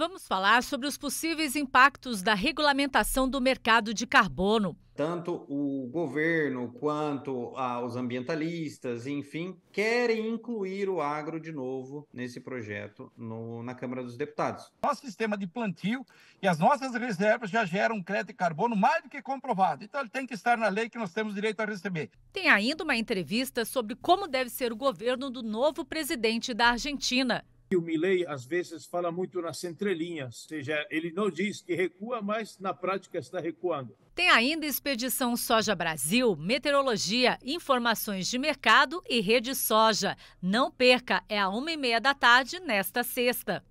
Vamos falar sobre os possíveis impactos da regulamentação do mercado de carbono. Tanto o governo quanto ah, os ambientalistas, enfim, querem incluir o agro de novo nesse projeto no, na Câmara dos Deputados. Nosso sistema de plantio e as nossas reservas já geram crédito de carbono mais do que comprovado. Então ele tem que estar na lei que nós temos direito a receber. Tem ainda uma entrevista sobre como deve ser o governo do novo presidente da Argentina. O Milley, às vezes, fala muito nas entrelinhas, ou seja, ele não diz que recua, mas na prática está recuando. Tem ainda Expedição Soja Brasil, Meteorologia, Informações de Mercado e Rede Soja. Não perca, é a uma e meia da tarde nesta sexta.